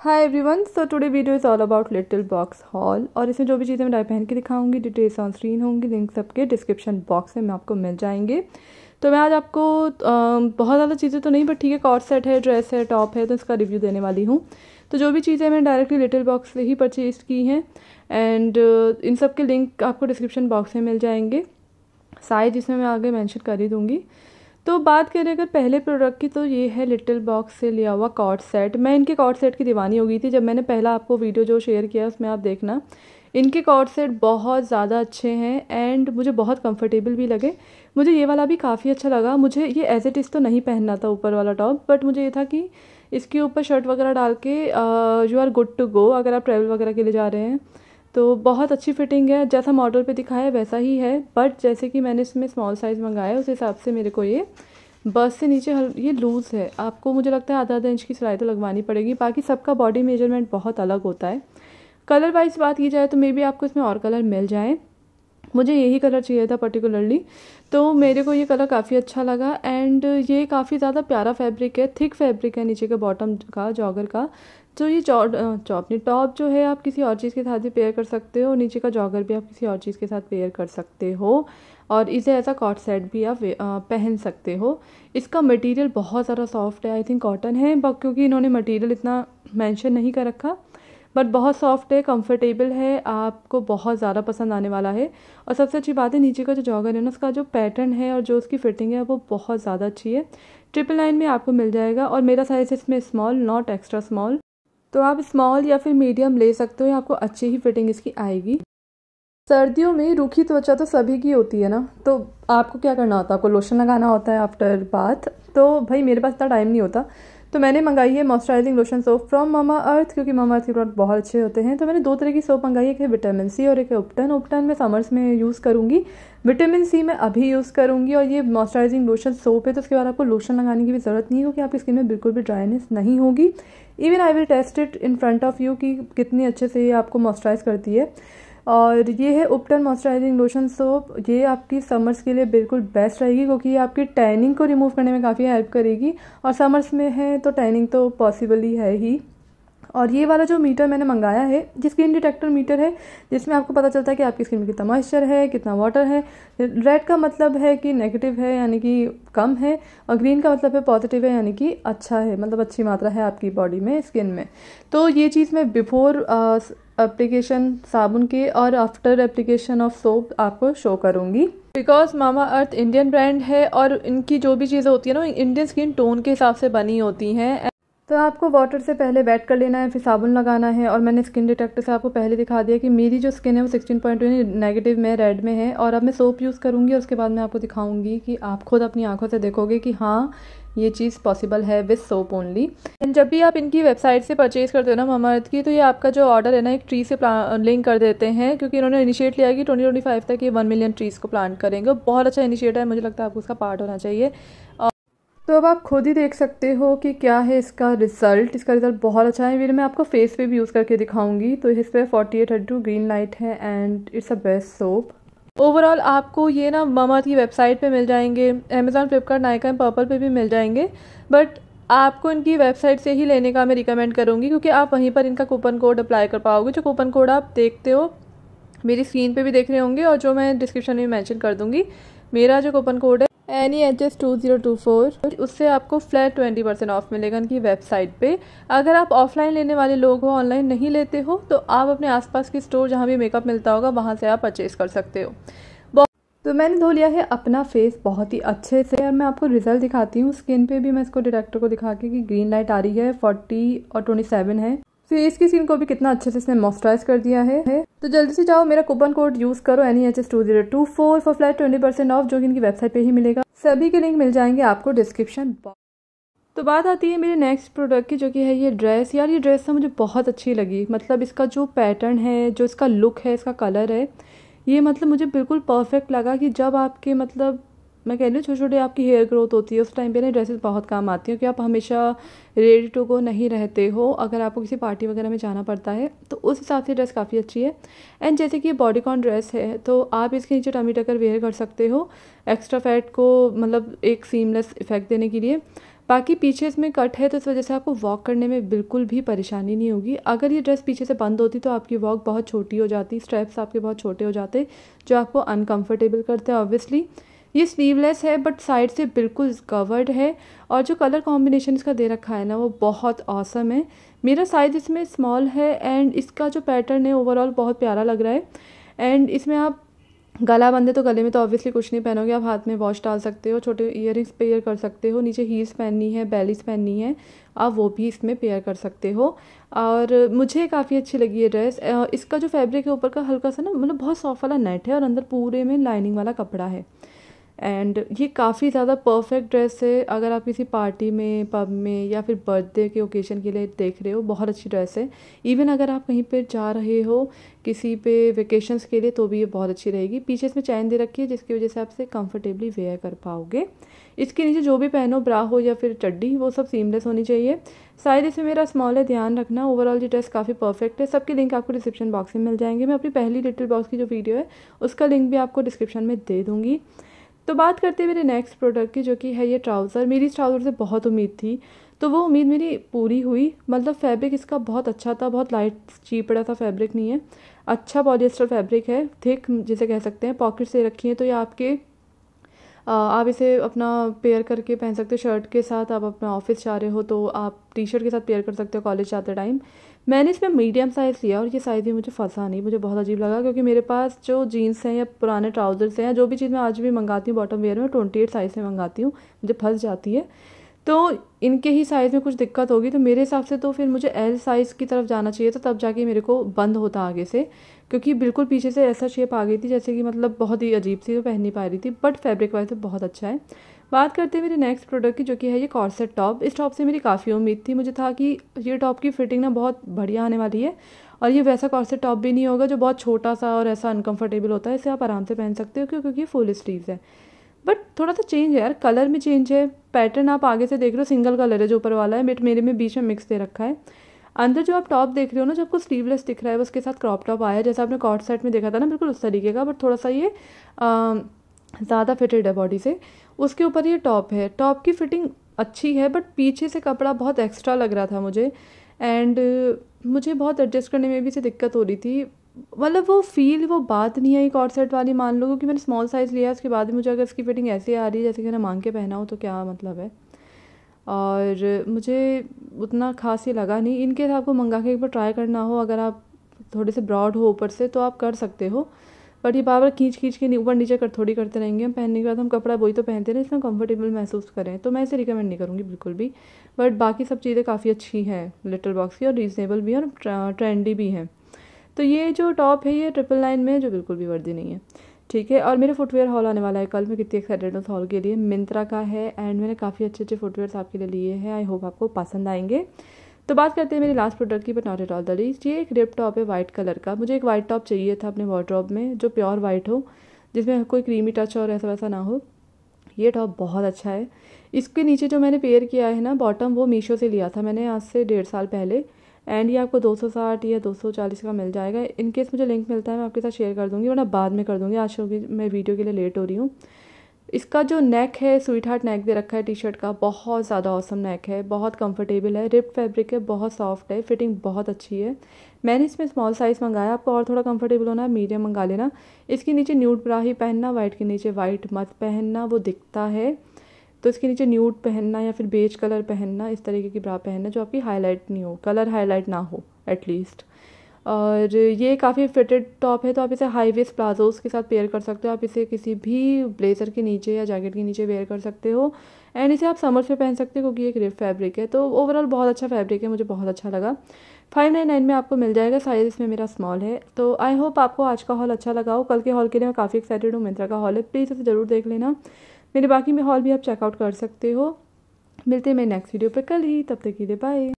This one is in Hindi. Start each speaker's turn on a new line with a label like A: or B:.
A: Hi everyone so today video is all about little box haul और इसमें जो भी चीज़ें मैं डाई पहन के दिखाऊँगी डिटेल्स ऑन स्क्रीन होंगी लिंक सबके डिस्क्रिप्शन बॉक्स में आपको मिल जाएँगे। तो मैं आज आपको आ, बहुत ज़्यादा चीज़ें तो नहीं बट ठीक है कॉर्ड सेट है ड्रेस है टॉप है तो इसका रिव्यू देने वाली हूँ। तो जो भी चीज़ें मैंने डायरेक्टली लिटिल बॉक्स से ही परचेज की हैं एंड इन सब के लिंक आपको डिस्क्रिप्शन बॉक्स में मिल जाएँगे। साइज़ इसमें मैं आगे मैंशन कर ही दूँगी। तो बात करें अगर पहले प्रोडक्ट की तो ये है लिटिल बॉक्स से लिया हुआ कॉट सेट मैं इनके कॉट सेट की दीवानी हो गई थी। जब मैंने पहला आपको वीडियो जो शेयर किया उसमें आप देखना। इनके कॉट सेट बहुत ज़्यादा अच्छे हैं एंड मुझे बहुत कंफर्टेबल भी लगे। मुझे ये वाला भी काफ़ी अच्छा लगा। मुझे ये एज इट इज़ तो नहीं पहनना था ऊपर वाला टॉप बट मुझे ये था कि इसके ऊपर शर्ट वगैरह डाल के you are good to go अगर आप ट्रैवल वगैरह के लिए जा रहे हैं तो बहुत अच्छी फिटिंग है। जैसा मॉडल पे दिखाया है वैसा ही है। बट जैसे कि मैंने इसमें स्मॉल साइज़ मंगाया है उस हिसाब से मेरे को ये बस से नीचे हल, ये लूज़ है। आपको मुझे लगता है आधा आधा इंच की सिलाई तो लगवानी पड़ेगी। बाकी सबका बॉडी मेज़रमेंट बहुत अलग होता है। कलर वाइज बात की जाए तो मे बी आपको इसमें और कलर मिल जाए। मुझे यही कलर चाहिए था पर्टिकुलरली तो मेरे को ये कलर काफ़ी अच्छा लगा। एंड ये काफ़ी ज़्यादा प्यारा फैब्रिक है। थिक फैब्रिक है नीचे का बॉटम का जॉगर का। तो ये चॉप नहीं टॉप जो है आप किसी और चीज़ के साथ भी पेयर कर सकते हो, नीचे का जॉगर भी आप किसी और चीज़ के साथ पेयर कर सकते हो और इसे ऐसा कॉट सेट भी आप पहन सकते हो। इसका मटेरियल बहुत ज़्यादा सॉफ्ट है आई थिंक कॉटन है बट क्योंकि इन्होंने मटेरियल इतना मेंशन नहीं कर रखा बट बहुत सॉफ्ट है कंफर्टेबल है, आपको बहुत ज़्यादा पसंद आने वाला है। और सबसे अच्छी बात है, नीचे का जो जॉगर है ना, उसका जो पैटर्न है और जो उसकी फिटिंग है, वो बहुत ज़्यादा अच्छी है। ट्रिपल नाइन में आपको मिल जाएगा और मेरा साइज़ इसमें स्मॉल नॉट एक्स्ट्रा स्मॉल तो आप स्मॉल या फिर मीडियम ले सकते हो, या आपको अच्छी ही फिटिंग इसकी आएगी। सर्दियों में रूखी त्वचा तो सभी की होती है ना? तो आपको क्या करना होता है? आपको लोशन लगाना होता है आफ्टर बाथ तो भाई मेरे पास इतना टाइम नहीं होता। तो मैंने मंगाई है moisturising lotion soap from Mamaearth क्योंकि मामा अर्थ के प्रोडक्ट बहुत अच्छे होते हैं। तो मैंने दो तरह की सोप मंगाई है एक है विटामिन सी और एक है उपटन उपटन मैं समर्स में यूज़ करूँगी। विटामिन सी मैं अभी यूज़ करूँगी और ये मॉइस्चराइजिंग लोशन सोप है तो उसके बाद आपको लोशन लगाने की भी ज़रूरत नहीं होगी, आपकी स्किन में बिल्कुल भी ड्राइनेस नहीं होगी। Even I will test it in front of you कि कितनी अच्छे से ये आपको मॉइस्चराइज करती है। और ये है उपटन मॉइस्चराइजिंग लोशन सोप ये आपकी समर्स के लिए बिल्कुल बेस्ट रहेगी क्योंकि ये आपकी टैनिंग को रिमूव करने में काफ़ी हेल्प करेगी। और समर्स में है तो टैनिंग तो पॉसिबल ही है ही। और ये वाला जो मीटर मैंने मंगाया है, ये स्किन डिटेक्टर मीटर है, जिसमें आपको पता चलता है कि आपकी स्किन में कितना मॉइस्चर है, कितना वाटर है। रेड का मतलब है कि नेगेटिव है, यानी कि कम है, और ग्रीन का मतलब है पॉजिटिव है, यानी कि अच्छा है मतलब अच्छी मात्रा है आपकी बॉडी में स्किन में। तो ये चीज़ मैं बिफोर एप्लीकेशन साबुन के और आफ्टर एप्लीकेशन ऑफ़ सोप आपको शो करूँगी। Because Mamaearth Indian brand है और इनकी जो भी चीज़ें होती है ना इंडियन स्किन टोन के हिसाब से बनी होती हैं तो आपको वाटर से पहले वेट कर लेना है, फिर साबुन लगाना है और मैंने स्किन डिटेक्टर से आपको पहले दिखा दिया कि मेरी जो स्किन है वो सिक्सटीन पॉइंट नेगेटिव में रेड में है और अब मैं सोप यूज़ करूँगी उसके बाद मैं आपको दिखाऊँगी कि आप खुद अपनी आँखों से देखोगे कि हाँ ये चीज़ पॉसिबल है विथ सोप ओनली एंड जब भी आप इनकी वेबसाइट से परचेज़ करते हो ना ममाअर्थ की तो ये आपका जो ऑर्डर है ना, एक ट्री से लिंक कर देते हैं क्योंकि इन्होंने इनिशिएट लिया कि ट्वेंटी ट्वेंटी फाइव तक ये वन मिलियन ट्रीज़ को प्लांट करेंगे। बहुत अच्छा इनिशिएट है, मुझे लगता है आपको उसका पार्ट होना चाहिए। तो अब आप खुद ही देख सकते हो कि क्या है इसका रिज़ल्ट इसका रिज़ल्ट बहुत अच्छा है। फिर मैं आपको फेस पे भी यूज़ करके दिखाऊँगी। तो इस पर forty eight two green light है and it's a best soap overall आपको ये ना मामा की वेबसाइट पे मिल जाएँगे। अमेज़ॉन फ्लिपकार्ट नाइका पर्पल पे भी मिल जाएँगे। बट आपको इनकी वेबसाइट से ही लेने का मैं रिकमेंड करूँगी क्योंकि आप वहीं पर इनका कूपन कोड अप्लाई कर पाओगे। जो कूपन कोड आप देखते हो, मेरी स्क्रीन पे भी देख रहे होंगे और जो मैं डिस्क्रिप्शन में मेंशन कर दूँगी, मेरा जो कूपन कोड है N H S two zero two four उससे आपको फ्लैट ट्वेंटी परसेंट ऑफ़ मिलेगा उनकी वेबसाइट पे। अगर आप ऑफलाइन लेने वाले लोग हो ऑनलाइन नहीं लेते हो तो आप अपने आसपास की स्टोर जहाँ भी मेकअप मिलता होगा, वहाँ से आप परचेज़ कर सकते हो। तो मैंने धो लिया है अपना फेस बहुत ही अच्छे से, और मैं आपको रिज़ल्ट दिखाती हूँ। स्किन पे भी मैं इसको डिटेक्टर को दिखा के कि ग्रीन लाइट आ रही है फोर्टी और ट्वेंटी सेवन है। फेस की स्किन को भी कितना अच्छे से इसने मॉइस्चराइज कर दिया है। तो जल्दी से जाओ, मेरा कूपन कोड यूज़ करो N H S two zero two four for flat twenty percent off जो कि इनकी वेबसाइट पे ही मिलेगा। सभी के लिंक मिल जाएँगे आपको डिस्क्रिप्शन बॉक्स तो बात आती है मेरे नेक्स्ट प्रोडक्ट की, जो कि है ये ड्रेस यार, ये ड्रेस ना मुझे बहुत अच्छी लगी। मतलब इसका जो पैटर्न है, जो इसका लुक है, इसका कलर है, ये मतलब मुझे बिल्कुल परफेक्ट लगा कि जब आपके मतलब मैं कह रही हूँ छोटे छोटे आपकी हेयर ग्रोथ होती है, उस टाइम पे ना ड्रेसेस बहुत काम आती हैं, कि आप हमेशा रेडी टू गो नहीं रहते हो, अगर आपको किसी पार्टी वगैरह में जाना पड़ता है तो उस हिसाब से ड्रेस काफ़ी अच्छी है। एंड जैसे कि ये बॉडीकॉन ड्रेस है तो आप इसके नीचे टमी टकर वेयर कर सकते हो एक्स्ट्रा फैट को मतलब एक सीमलेस इफ़ेक्ट देने के लिए। बाकी पीछे इसमें कट है तो इस वजह से आपको वॉक करने में बिल्कुल भी परेशानी नहीं होगी। अगर ये ड्रेस पीछे से बंद होती तो आपकी वॉक बहुत छोटी हो जाती स्टेप्स आपके बहुत छोटे हो जाते, जो आपको अनकम्फर्टेबल करते हैं ऑब्वियसली ये स्लीवलेस है बट साइड से बिल्कुल कवर्ड है और जो कलर कॉम्बिनेशन इसका दे रखा है ना, वो बहुत औसम है। मेरा साइज़ इसमें स्मॉल है एंड इसका जो पैटर्न है ओवरऑल बहुत प्यारा लग रहा है। एंड इसमें आप गला बंदे तो गले में तो ऑब्वियसली कुछ नहीं पहनोगे, आप हाथ में वॉश डाल सकते हो, छोटे इयर पेयर कर सकते हो, नीचे हील्स पहननी है बैलीस पहननी है, आप वो भी इसमें पेयर कर सकते हो। और मुझे काफ़ी अच्छी लगी ये ड्रेस इसका जो फैब्रिक है, ऊपर का हल्का सा ना मतलब बहुत सॉफ्ट वाला नेट है और अंदर पूरे में लाइनिंग वाला कपड़ा है। एंड ये काफ़ी ज़्यादा परफेक्ट ड्रेस है। अगर आप किसी पार्टी में पब में या फिर बर्थडे के ओकेजन के लिए देख रहे हो, बहुत अच्छी ड्रेस है। इवन अगर आप कहीं पर जा रहे हो किसी पे वेकेशंस के लिए तो भी ये बहुत अच्छी रहेगी। पीछे इसमें चैन दे रखी है, जिसकी वजह से आप इसे कंफर्टेबली वेयर कर पाओगे। इसके नीचे जो भी पहनो ब्रा हो या फिर चड्डी, वो सब सीमलेस होनी चाहिए। शायद इसमें मेरा स्मॉल है, ध्यान रखना। ओवरऑल ये ड्रेस काफ़ी परफेक्ट है। सबके लिंक आपको डिस्क्रिप्शन बॉक्स में मिल जाएँगे। मैं अपनी पहली लिटिल बॉक्स की जो वीडियो है, उसका लिंक भी आपको डिस्क्रिप्शन में दे दूँगी। तो बात करते हैं मेरे नेक्स्ट प्रोडक्ट की, जो कि है ये ट्राउज़र मेरी इस ट्राउज़र से बहुत उम्मीद थी। तो वो उम्मीद मेरी पूरी हुई। मतलब फैब्रिक इसका बहुत अच्छा था, बहुत लाइट चीपड़ा था फैब्रिक नहीं है। अच्छा पॉलिएस्टर फैब्रिक है थिक जिसे कह सकते हैं पॉकेट से रखी है। तो ये आपके आप इसे अपना पेयर करके पहन सकते हो। शर्ट के साथ आप अपना ऑफ़िस जा रहे हो तो आप टी शर्ट के साथ पेयर कर सकते हो कॉलेज जाते टाइम मैंने इसमें मीडियम साइज़ लिया और ये साइज़ भी मुझे फंसा नहीं, मुझे बहुत अजीब लगा क्योंकि मेरे पास जो जीन्स हैं या पुराने ट्राउज़र्स हैं, जो भी चीज़ मैं आज भी मंगाती हूँ बॉटम वेयर में ट्वेंटी एट साइज़ में मंगाती हूँ, मुझे फंस जाती है। तो इनके ही साइज़ में कुछ दिक्कत होगी तो मेरे हिसाब से तो फिर मुझे एल साइज़ की तरफ़ जाना चाहिए था, तब जाके मेरे को बंद होता आगे से, क्योंकि बिल्कुल पीछे से ऐसा शेप आ गई थी, जैसे कि मतलब बहुत ही अजीब सी तो पहन नहीं पा रही थी बट फैब्रिक वाइज तो बहुत अच्छा है। बात करते हैं मेरे नेक्स्ट प्रोडक्ट की, जो कि है ये कॉर्सेट टॉप इस टॉप से मेरी काफ़ी उम्मीद थी। मुझे था कि ये टॉप की फिटिंग ना बहुत बढ़िया आने वाली है और ये वैसा कॉर्सेट टॉप भी नहीं होगा जो बहुत छोटा सा और ऐसा अनकंफर्टेबल होता है, इसे आप आराम से पहन सकते हो क्यों? क्योंकि ये फुल स्लीव है। बट थोड़ा सा चेंज है यार कलर में चेंज है। पैटर्न आप आगे से देख रहे हो सिंगल कलर है जो ऊपर वाला है। बट मेरे में बीच में मिक्स दे रखा है। अंदर जो आप टॉप देख रहे हो ना, जो आपको स्लीवलेस दिख रहा है, उसके साथ क्रॉप टॉप आया है। जैसा आपने कॉर्ड सेट में देखा था ना, बिल्कुल उस तरीके का बट थोड़ा सा ये ज़्यादा फिटेड है बॉडी से। उसके ऊपर ये टॉप है। टॉप की फिटिंग अच्छी है बट पीछे से कपड़ा बहुत एक्स्ट्रा लग रहा था मुझे। एंड मुझे बहुत एडजस्ट करने में भी से दिक्कत हो रही थी। मतलब वो फील वो बात नहीं आई कॉर्ड सेट वाली, मान लो, क्योंकि मैंने स्मॉल साइज़ लिया उसके बाद मुझे अगर इसकी फिटिंग ऐसी आ रही है, जैसे कि मैंने मांग के पहना हो तो क्या मतलब है? और मुझे उतना खास ही लगा नहीं। इनके आपको मंगा के एक बार ट्राई करना हो, अगर आप थोड़े से ब्रॉड हो ऊपर से तो आप कर सकते हो। बट ये बार बार खींच खींच के ऊपर नीचे कर थोड़ी करते रहेंगे हम। पहनने के बाद हम कपड़ा वही तो पहनते रहे इसमें कंफर्टेबल महसूस करें। तो मैं इसे रिकमेंड नहीं करूँगी बिल्कुल भी। बट बाकी सब चीज़ें काफ़ी अच्छी हैं लिटल बॉक्स की और रीजनेबल भी और ट्रेंडी भी हैं। तो ये जो टॉप है, ये ट्रिपल नाइन में जो बिल्कुल भी वर्दी नहीं है। ठीक है, और मेरे फुटवेयर हॉल आने वाला है कल। मैं कितनी एक्साइटेड हूँ हॉल के लिए। मिंत्रा का है एंड मैंने काफ़ी अच्छे अच्छे फुटवेयर्स आपके लिए लिए हैं। आई होप आपको पसंद आएँगे। तो बात करते हैं मेरी लास्ट प्रोडक्ट की but not at all the ये एक रिप टॉप है वाइट कलर का। मुझे एक वाइट टॉप चाहिए था अपने वार्ड्रॉप में, जो प्योर वाइट हो, जिसमें कोई क्रीमी टच और ऐसा वैसा ना हो। ये टॉप बहुत अच्छा है। इसके नीचे जो मैंने पेयर किया है ना बॉटम वो मीशो से लिया था मैंने आज से डेढ़ साल पहले। एंड ये आपको 260 या 240 का मिल जाएगा। इनकेस मुझे लिंक मिलता है, मैं आपके साथ शेयर कर दूँगी, वरना बाद में कर दूँगी। आज मैं वीडियो के लिए लेट हो रही हूँ। इसका जो नेक है स्वीट हार्ट नेक दे रखा है टी शर्ट का, बहुत ज़्यादा औसम नेक है, बहुत कंफर्टेबल है रिप फैब्रिक है, बहुत सॉफ्ट है फिटिंग बहुत अच्छी है। मैंने इसमें स्मॉल साइज़ मंगाया, आपको और थोड़ा कंफर्टेबल होना है मीडियम मंगा लेना। इसके नीचे न्यूट ब्रा ही पहनना वाइट के नीचे वाइट मत पहनना, वो दिखता है। तो इसके नीचे न्यूट पहनना या फिर बेज कलर पहनना, इस तरीके की ब्रा पहनना, जो आपकी हाईलाइट नहीं हो कलर हाईलाइट ना हो एटलीस्ट और ये काफ़ी फिटेड टॉप है तो आप इसे हाई वेस्ट प्लाजोस के साथ पेयर कर सकते हो। आप इसे किसी भी ब्लेजर के नीचे या जैकेट के नीचे वेयर कर सकते हो। एंड इसे आप समर्स में पहन सकते हो, क्योंकि एक रिप फैब्रिक है। तो ओवरऑल बहुत अच्छा फैब्रिक है, मुझे बहुत अच्छा लगा। फाइव नाइन नाइन में आपको मिल जाएगा साइज़ इसमें मेरा स्मॉल है। तो आई होप आपको आज का हॉल अच्छा लगा हो। कल के हॉल के लिए मैं काफ़ी एक्साइटेड हूँ, मिंत्रा का हॉल है। प्लीज़ उसे ज़रूर देख लेना। मेरे बाकी में हॉल भी आप चेकआउट कर सकते हो। मिलते हैं मेरे नेक्स्ट वीडियो पर कल ही, तब तक के लिए बाय